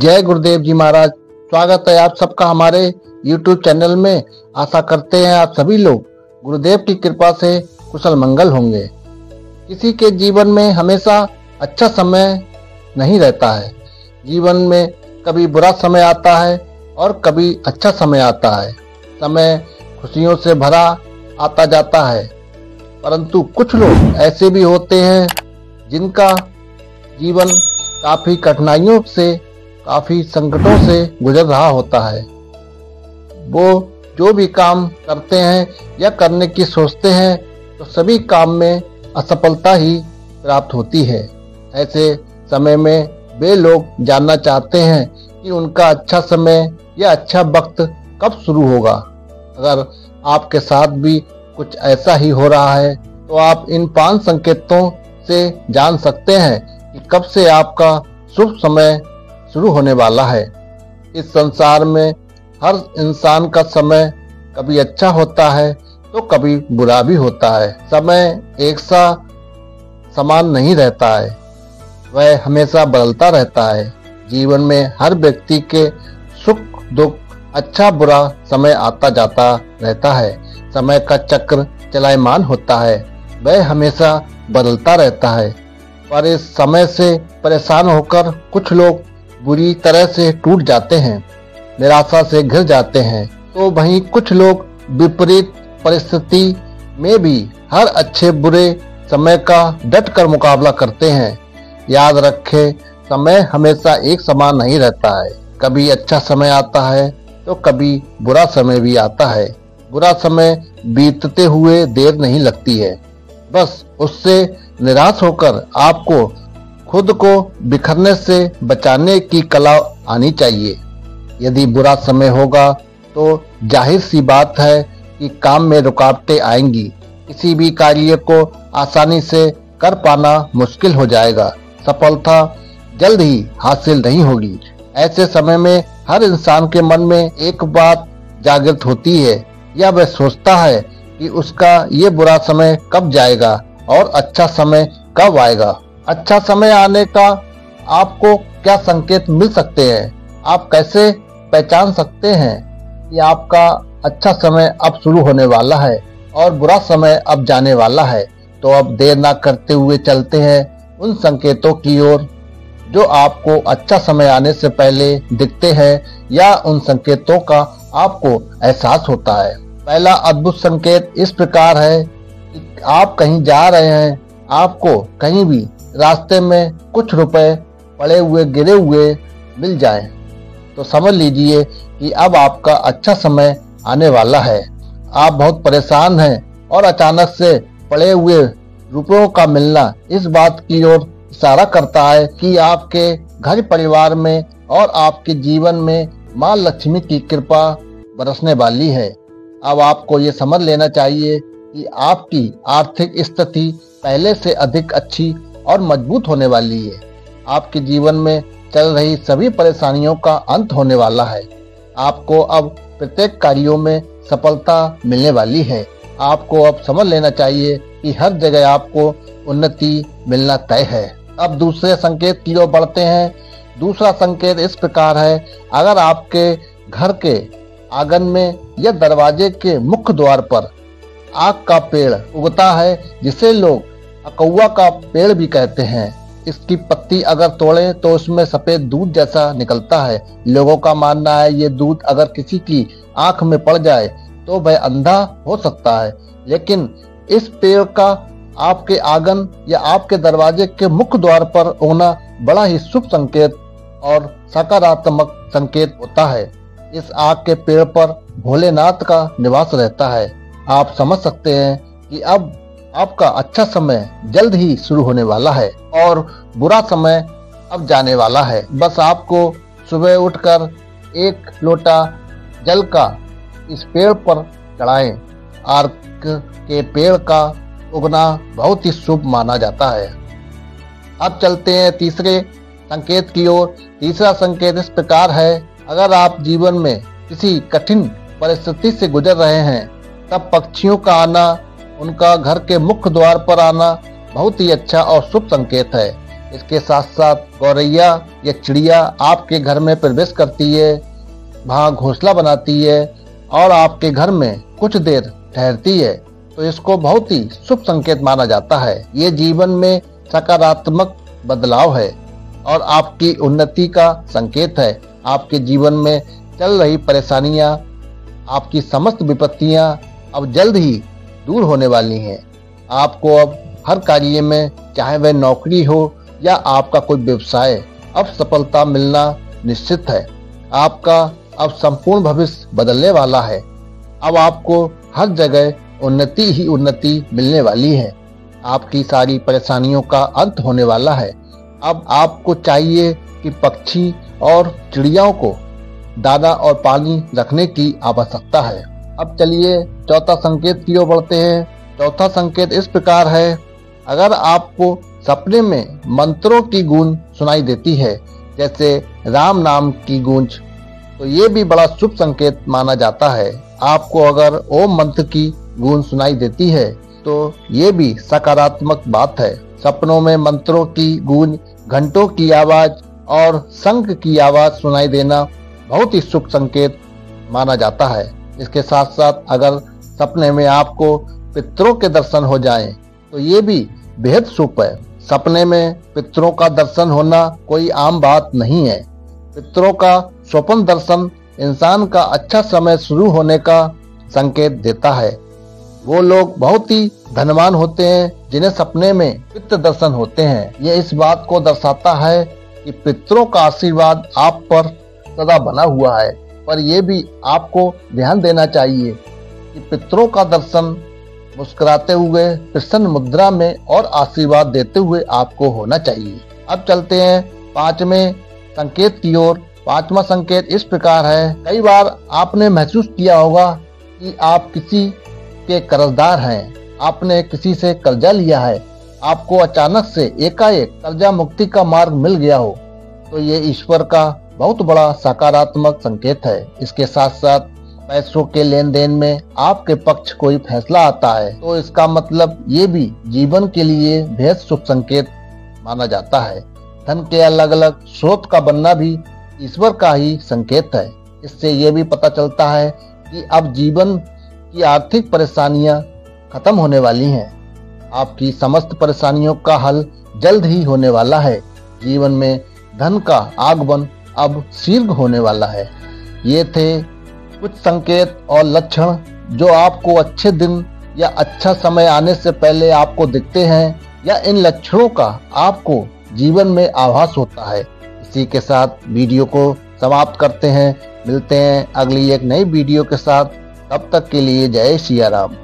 जय गुरुदेव जी महाराज। स्वागत है आप सबका हमारे YouTube चैनल में। आशा करते हैं आप सभी लोग गुरुदेव की कृपा से कुशल मंगल होंगे। किसी के जीवन में हमेशा अच्छा समय नहीं रहता है। जीवन में कभी बुरा समय आता है और कभी अच्छा समय आता है। समय खुशियों से भरा आता जाता है। परंतु कुछ लोग ऐसे भी होते हैं जिनका जीवन काफ़ी कठिनाइयों से काफ़ी संकटों से गुजर रहा होता है। वो जो भी काम करते हैं या करने की सोचते हैं तो सभी काम में असफलता ही प्राप्त होती है। ऐसे समय में वे लोग जानना चाहते हैं कि उनका अच्छा समय या अच्छा वक्त कब शुरू होगा। अगर आपके साथ भी कुछ ऐसा ही हो रहा है तो आप इन पाँच संकेतों से जान सकते हैं कि कब से आपका शुभ समय शुरू होने वाला है। इस संसार में हर इंसान का समय कभी अच्छा होता है तो कभी बुरा भी होता है। समय एक सा समान नहीं रहता है, वह हमेशा बदलता रहता है। जीवन में हर व्यक्ति के सुख, दुख अच्छा बुरा समय आता जाता रहता है। समय का चक्र चलायमान होता है, वह हमेशा बदलता रहता है। पर इस समय से परेशान होकर कुछ लोग बुरी तरह से टूट जाते हैं, निराशा से घिर जाते हैं तो वहीं कुछ लोग विपरीत परिस्थिति में भी हर अच्छे बुरे समय का डट कर मुकाबला करते हैं। याद रखें, समय हमेशा एक समान नहीं रहता है। कभी अच्छा समय आता है तो कभी बुरा समय भी आता है। बुरा समय बीतते हुए देर नहीं लगती है। बस उससे निराश होकर आपको खुद को बिखरने से बचाने की कला आनी चाहिए। यदि बुरा समय होगा तो ज़ाहिर सी बात है कि काम में रुकावटें आएँगी। किसी भी कार्य को आसानी से कर पाना मुश्किल हो जाएगा। सफलता जल्द ही हासिल नहीं होगी। ऐसे समय में हर इंसान के मन में एक बात जागृत होती है। या वह सोचता है कि उसका ये बुरा समय कब जाएगा और अच्छा समय कब आएगा। अच्छा समय आने का आपको क्या संकेत मिल सकते हैं? आप कैसे पहचान सकते हैं कि आपका अच्छा समय अब शुरू होने वाला है और बुरा समय अब जाने वाला है? तो अब देर ना करते हुए चलते हैं उन संकेतों की ओर जो आपको अच्छा समय आने से पहले दिखते हैं या उन संकेतों का आपको एहसास होता है। पहला अद्भुत संकेत इस प्रकार है कि आप कहीं जा रहे हैं, आपको कहीं भी रास्ते में कुछ रुपए पड़े हुए गिरे हुए मिल जाएँ, तो समझ लीजिए कि अब आपका अच्छा समय आने वाला है। आप बहुत परेशान हैं और अचानक से पड़े हुए रुपयों का मिलना इस बात की ओर इशारा करता है कि आपके घर परिवार में और आपके जीवन में माँ लक्ष्मी की कृपा बरसने वाली है। अब आपको ये समझ लेना चाहिए कि आपकी आर्थिक स्थिति पहले से अधिक अच्छी और मज़बूत होने वाली है। आपके जीवन में चल रही सभी परेशानियों का अंत होने वाला है। आपको अब प्रत्येक कार्यों में सफलता मिलने वाली है। आपको अब समझ लेना चाहिए कि हर जगह आपको उन्नति मिलना तय है। अब दूसरे संकेत की ओर बढ़ते हैं। दूसरा संकेत इस प्रकार है, अगर आपके घर के आँगन में या दरवाजे के मुख्य द्वार पर आग का पेड़ उगता है, जिसे लोग अकौआ का पेड़ भी कहते हैं। इसकी पत्ती अगर तोड़े तो उसमें सफ़ेद दूध जैसा निकलता है। लोगों का मानना है, ये दूध अगर किसी की आँख में पड़ जाए तो वह अंधा हो सकता है। लेकिन इस पेड़ का आपके आँगन या आपके दरवाजे के मुख्य द्वार पर होना बड़ा ही शुभ संकेत और सकारात्मक संकेत होता है। इस आग के पेड़ पर भोलेनाथ का निवास रहता है। आप समझ सकते हैं कि अब आपका अच्छा समय जल्द ही शुरू होने वाला है और बुरा समय अब जाने वाला है। बस आपको सुबह उठकर एक लोटा जल का इस पेड़ पर चढ़ाएँ। आर्क के पेड़ का उगना बहुत ही शुभ माना जाता है। अब चलते हैं तीसरे संकेत की ओर। तीसरा संकेत इस प्रकार है, अगर आप जीवन में किसी कठिन परिस्थिति से गुजर रहे हैं, तब पक्षियों का आना उनका घर के मुख्य द्वार पर आना बहुत ही अच्छा और शुभ संकेत है। इसके साथ साथ गौरैया, या चिड़िया आपके घर में प्रवेश करती है, वहाँ घोंसला बनाती है और आपके घर में कुछ देर ठहरती है तो इसको बहुत ही शुभ संकेत माना जाता है। ये जीवन में सकारात्मक बदलाव है और आपकी उन्नति का संकेत है। आपके जीवन में चल रही परेशानियाँ, आपकी समस्त विपत्तियाँ अब जल्द ही दूर होने वाली हैं। आपको अब हर कार्य में, चाहे वह नौकरी हो या आपका कोई व्यवसाय, अब सफलता मिलना निश्चित है। आपका अब संपूर्ण भविष्य बदलने वाला है। अब आपको हर जगह उन्नति ही उन्नति मिलने वाली है। आपकी सारी परेशानियों का अंत होने वाला है। अब आपको चाहिए कि पक्षी और चिड़ियाओं को दाना और पानी रखने की आवश्यकता है। अब चलिए चौथा संकेत की ओर बढ़ते हैं। चौथा संकेत इस प्रकार है। अगर आपको सपने में मंत्रों की गूंज सुनाई देती है, जैसे राम नाम की गूंज तो ये भी बड़ा शुभ संकेत माना जाता है। आपको अगर ओम मंत्र की गूंज सुनाई देती है तो ये भी सकारात्मक बात है। सपनों में मंत्रों की गूंज, घंटों की आवाज़ और शंख की आवाज़ सुनाई देना बहुत ही शुभ संकेत माना जाता है। इसके साथ साथ अगर सपने में आपको पितरों के दर्शन हो जाएँ, तो ये भी बेहद शुभ है। सपने में पितरों का दर्शन होना कोई आम बात नहीं है। पितरों का स्वप्न दर्शन इंसान का अच्छा समय शुरू होने का संकेत देता है। वो लोग बहुत ही धनवान होते हैं जिन्हें सपने में पितृ दर्शन होते हैं। ये इस बात को दर्शाता है कि पितरों का आशीर्वाद आप पर सदा बना हुआ है। पर यह भी आपको ध्यान देना चाहिए कि पितरों का दर्शन मुस्कुराते हुए, प्रसन्न मुद्रा में और आशीर्वाद देते हुए आपको होना चाहिए। अब चलते हैं पाँचवें संकेत की ओर। पांचवा संकेत इस प्रकार है। कई बार आपने महसूस किया होगा कि आप किसी के कर्जदार हैं। आपने किसी से कर्जा लिया है। आपको अचानक से एकाएक कर्जा मुक्ति का मार्ग मिल गया हो तो ये ईश्वर का बहुत बड़ा सकारात्मक संकेत है। इसके साथ साथ पैसों के लेन देन में आपके पक्ष कोई फैसला आता है तो इसका मतलब ये भी जीवन के लिए बेहद शुभ संकेत माना जाता है। धन के अलग अलग स्रोत का बनना भी ईश्वर का ही संकेत है। इससे ये भी पता चलता है कि अब जीवन की आर्थिक परेशानियाँ खत्म होने वाली हैं। आपकी समस्त परेशानियों का हल जल्द ही होने वाला है। जीवन में धन का आगमन अब शीघ्र होने वाला है। ये थे कुछ संकेत और लक्षण जो आपको अच्छे दिन या अच्छा समय आने से पहले आपको दिखते हैं या इन लक्षणों का आपको जीवन में आभास होता है। इसी के साथ वीडियो को समाप्त करते हैं। मिलते हैं अगली एक नई वीडियो के साथ। तब तक के लिए जय सिया राम।